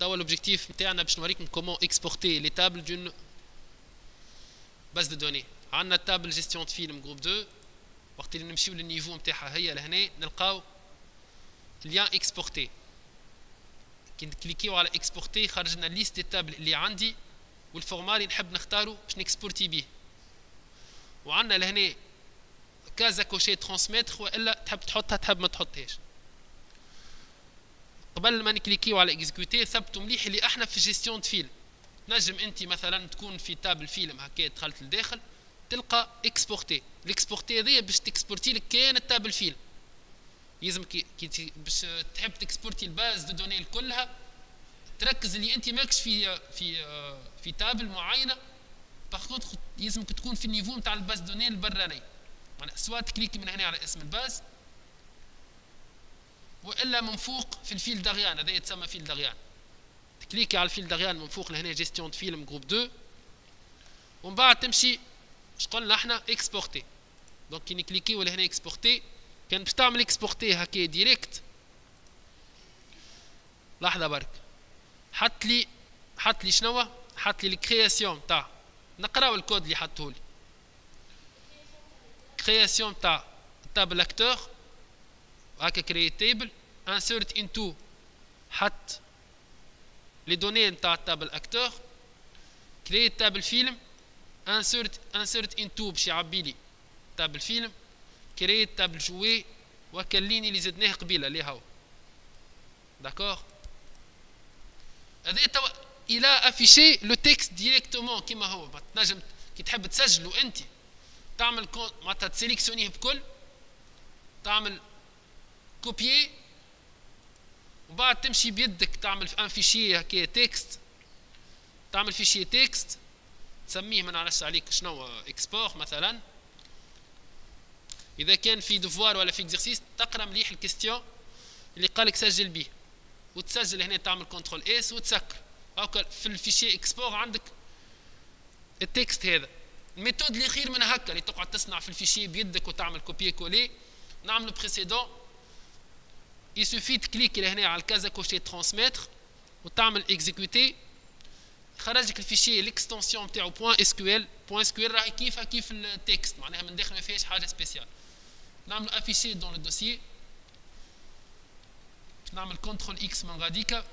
توا l'objectif نتاعنا باش نوريكم comment exporter les tables d'une base de données عندنا table gestion de films groupe 2 وقت اللي نمشيو لل niveau نتاعها هي لهنا نلقاو lien exporter كي نكليكيو على exporter خرج لنا liste des tables اللي عندي وال format اللي نحب نختارو باش نكسبورتي بيه. وعندنا لهنا case à cocher transmettre وإلا تحب تحطها تحب ما تحطهاش. قبل ما نكليكيو على exécuter ثبتوا مليح اللي إحنا في gestion film. نجم أنت مثلا تكون في table film هكا دخلت لداخل تلقى exporter. ال exporter هذيا باش تكسبورتي لك كان ال table film. يلزم كي, باش تحب تكسبورتي ال base de données كلها تركز اللي أنت ماكش في في في table معينة. باغ يلزمك تكون في ال niveau نتاع ال base de données البراني. معناها سواء تكليكي من هنا على اسم ال base. وإلا من فوق في ال fil d'Ariane هذا يتسمى fil d'Ariane تكليكي على ال fil d'Ariane من فوق لهنا gestion film groupe 2 ومن بعد تمشي اش قلنا إحنا؟ exporter donc كي نكليكيو لهنا exporter كان باش تعمل exporter هكا direct لحظة برك. حط لي حط لي شنو؟ حط لي ال création تاع نقراو الكود اللي حطه لي création تاع table acteur هكا create table insert into حط لي données نتاع table acteur create table film insert insert into باش يعبي لي table film create table jouer وكليني اللي زدناه قبيلة اللي هو؟ d'accord هذا توا إلى afficher le texte directement كيما هو تنجم كي تحب تسجلو أنت. تعمل معناتها تسيليكسيونيه بكل تعمل copier وبعد تمشي بيدك تعمل un fichier هكا texte تعمل fichier texte تسميه ما نعرفش عليك شنو export مثلا اذا كان في devoir ولا في exercice تقرا مليح ال question اللي قالك سجل به وتسجل هنا تعمل contrôle S وتسكر في ال fichier export عندك ال texte هذا ال méthode اللي خير من هكا اللي تقعد تصنع في ال fichier بيدك وتعمل copier coller نعمل précédent يسوفي تكليك هنا على كذا cocher transmettre وتعمل exécuter خرج لك ال fichier ال extension نتاعو point SQL point SQL راهي كيفها كيف ال texte معناها من داخل ما فيهاش حاجة spécial نعمل afficher dans ال dossier نعمل contrôle X من غاديكا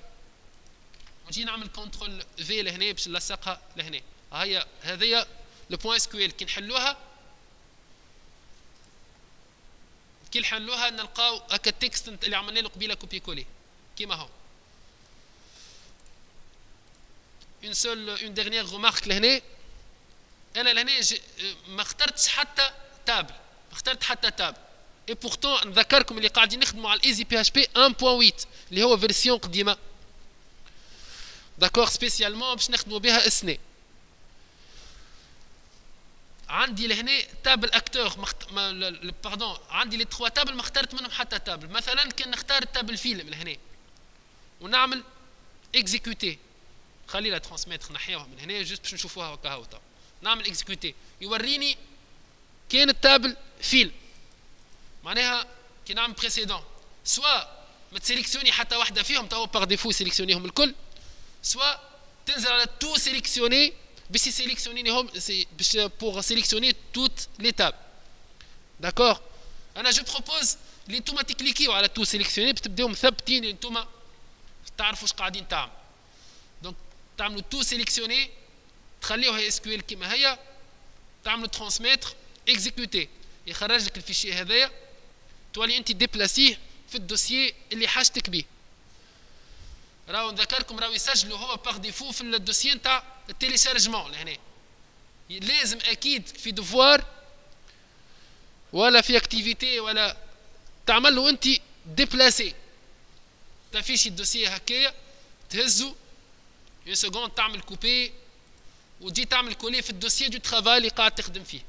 ونجي نعمل contrôle V لهنا باش نلصقها لهنا هي هذيا le point SQL كي نحلوها كي نحلوها نلقاو هكا ال texte اللي عملنا له قبيلة copier coller. كيما هو. une seule une dernière remarque لهنا أنا لهنا ما اخترتش حتى table ما اخترت حتى table important نذكركم اللي قاعدين نخدموا على ال EasyPHP 1.8 اللي هو version قديمة. d'accord spécialement باش نخدموا بها السنة عندي لهنا table acteur مخت... ما... pardon عندي les trois tables ما اخترت منهم حتى تابل مثلا كان نختار table film لهنا ونعمل exécuter خلينا transmettre نحيوها من هنا juste باش نشوفوها هكا هاو نعمل exécuter يوريني كان ال table film معناها كي نعمل précédent soit ما تسيليكسيوني حتى واحدة فيهم tout par défaut سيليكسيونيهم الكل. soit تنزل على tout sélectionner باش يسيليكسيونيهم باش pour sélectionner toutes les tables d'accord أنا je propose اللي نتوما تكليكيو على tout sélectionner تبداو مثبتين نتوما تعرفوا واش قاعدين تعملوا donc تعملوا tout sélectionner تخليوها SQL كيما هي تعملوا transmettre exécuter يخرج لك ال fichier هذايا تولي انت déplacer في ال dossier اللي حاجتك به راهو نذكركم راهو يسجلوا هو par défaut في ال dossier نتاع ال téléchargement لهنا. لازم أكيد في devoir ولا في activité ولا تعمل له انت déplacer ت fichier ال dossier هكايا تهزو une seconde تعمل copier وتجي تعمل coller في ال dossier de travail اللي قاعد تخدم فيه.